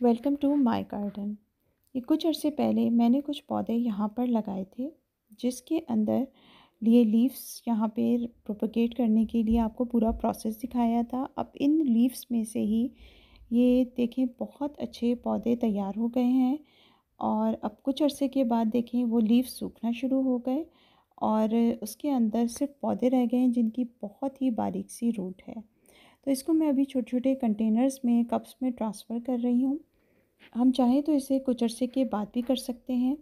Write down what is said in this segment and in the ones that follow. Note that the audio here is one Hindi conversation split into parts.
Welcome to my garden. ये कुछ अर्से पहले मैंने कुछ पौधे यहाँ पर लगाए थे, जिसके अंदर लिए लीव्स यहाँ पे प्रोपगेट करने के लिए आपको पूरा प्रोसेस दिखाया था। अब इन लीव्स में से ही ये देखें बहुत अच्छे पौधे तैयार हो गए हैं और अब कुछ अरसे के बाद देखें वो लीव्स सूखना शुरू हो गए और उसके अंदर सिर्फ़ पौधे रह गए हैं जिनकी बहुत ही बारीक सी रूट है। तो इसको मैं अभी छोटे छोटे कंटेनर्स में कप्स में ट्रांसफ़र कर रही हूँ। हम चाहें तो इसे कुछ अरसे के बाद भी कर सकते हैं।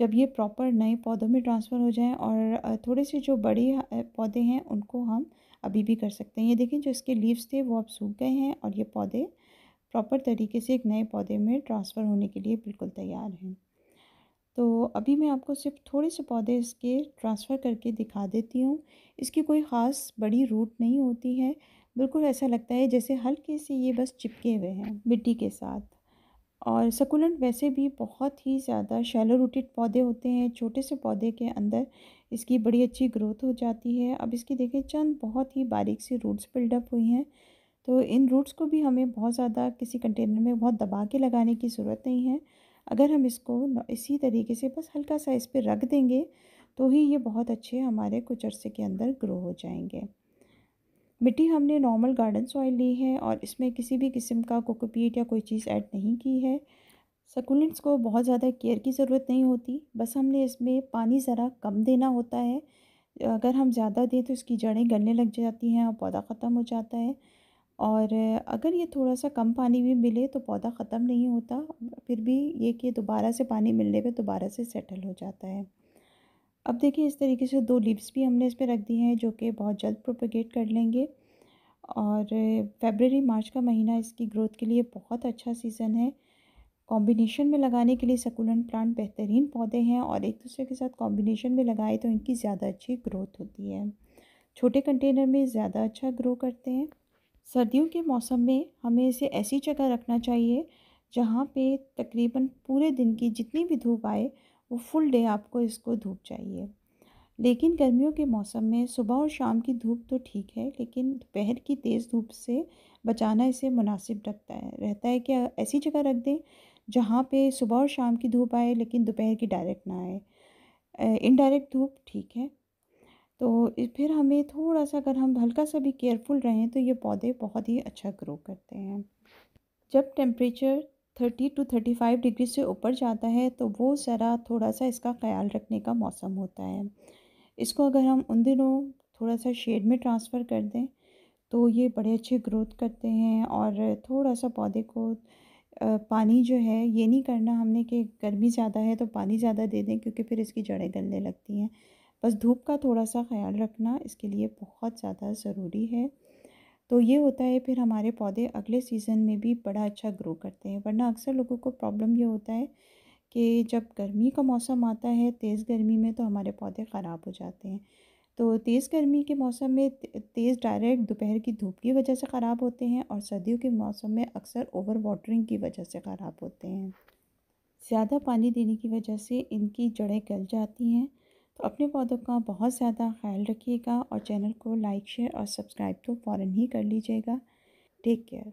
जब ये प्रॉपर नए पौधों में ट्रांसफ़र हो जाएँ और थोड़े से जो बड़े पौधे हैं उनको हम अभी भी कर सकते हैं। ये देखें जो इसके लीव्स थे वो अब सूख गए हैं और ये पौधे प्रॉपर तरीके से एक नए पौधे में ट्रांसफ़र होने के लिए बिल्कुल तैयार हैं। तो अभी मैं आपको सिर्फ़ थोड़े से पौधे इसके ट्रांसफ़र करके दिखा देती हूँ। इसकी कोई ख़ास बड़ी रूट नहीं होती है। बिल्कुल ऐसा लगता है जैसे हल्के से ये बस चिपके हुए हैं मिट्टी के साथ। और सकुलेंट वैसे भी बहुत ही ज़्यादा शैलो रूटेड पौधे होते हैं, छोटे से पौधे के अंदर इसकी बड़ी अच्छी ग्रोथ हो जाती है। अब इसकी देखें, चंद बहुत ही बारीक सी रूट्स बिल्डअप हुई हैं। तो इन रूट्स को भी हमें बहुत ज़्यादा किसी कंटेनर में बहुत दबा के लगाने की ज़रूरत नहीं है। अगर हम इसको इसी तरीके से बस हल्का सा इस पर रख देंगे तो ही ये बहुत अच्छे हमारे कुछ अरसे के अंदर ग्रो हो जाएँगे। मिट्टी हमने नॉर्मल गार्डन सॉइल ली है और इसमें किसी भी किस्म का कोकोपीट या कोई चीज़ ऐड नहीं की है। सकुलेंट्स को बहुत ज़्यादा केयर की ज़रूरत नहीं होती। बस हमने इसमें पानी ज़रा कम देना होता है। अगर हम ज़्यादा दें तो इसकी जड़ें गलने लग जाती हैं और पौधा ख़त्म हो जाता है। और अगर ये थोड़ा सा कम पानी भी मिले तो पौधा ख़त्म नहीं होता। फिर भी ये कि दोबारा से पानी मिलने पे दोबारा से सेटल हो जाता है। अब देखिए, इस तरीके से दो लीव्स भी हमने इस पर रख दी हैं, जो कि बहुत जल्द प्रोपगेट कर लेंगे। और फेबररी मार्च का महीना इसकी ग्रोथ के लिए बहुत अच्छा सीज़न है। कॉम्बिनेशन में लगाने के लिए सकुलेंट प्लांट बेहतरीन पौधे हैं और एक दूसरे के साथ कॉम्बिनेशन में लगाए तो इनकी ज़्यादा अच्छी ग्रोथ होती है। छोटे कंटेनर में ज़्यादा अच्छा ग्रो करते हैं। सर्दियों के मौसम में हमें इसे ऐसी जगह रखना चाहिए, जहाँ पे तकरीबन पूरे दिन की जितनी भी धूप आए वो फुल डे आपको इसको धूप चाहिए। लेकिन गर्मियों के मौसम में सुबह और शाम की धूप तो ठीक है, लेकिन दोपहर की तेज़ धूप से बचाना इसे मुनासिब रखता है। रहता है कि ऐसी जगह रख दें जहाँ पे सुबह और शाम की धूप आए, लेकिन दोपहर की डायरेक्ट ना आए। इनडायरेक्ट धूप ठीक है। तो फिर हमें थोड़ा सा अगर हम हल्का सा भी केयरफुल रहें तो ये पौधे बहुत ही अच्छा ग्रो करते हैं। जब temperature thirty two thirty five degree से ऊपर जाता है तो वो ज़रा थोड़ा सा इसका ख्याल रखने का मौसम होता है। इसको अगर हम उन दिनों थोड़ा सा शेड में ट्रांसफ़र कर दें तो ये बड़े अच्छे ग्रोथ करते हैं और थोड़ा सा पौधे को पानी जो है, ये नहीं करना हमने कि गर्मी ज़्यादा है तो पानी ज़्यादा दे दें क्योंकि फिर इसकी जड़ें गलने लगती हैं। बस धूप का थोड़ा सा ख्याल रखना इसके लिए बहुत ज़्यादा ज़रूरी है। तो ये होता है फिर हमारे पौधे अगले सीज़न में भी बड़ा अच्छा ग्रो करते हैं। वरना अक्सर लोगों को प्रॉब्लम ये होता है कि जब गर्मी का मौसम आता है, तेज़ गर्मी में तो हमारे पौधे ख़राब हो जाते हैं। तो तेज़ गर्मी के मौसम में तेज़ डायरेक्ट दोपहर की धूप की वजह से ख़राब होते हैं और सर्दियों के मौसम में अक्सर ओवर वाटरिंग की वजह से ख़राब होते हैं। ज़्यादा पानी देने की वजह से इनकी जड़ें गल जाती हैं तो अपने पौधों का बहुत ज़्यादा ख्याल रखिएगा और चैनल को लाइक, शेयर और सब्सक्राइब तो फ़ौर ही कर लीजिएगा। Take care.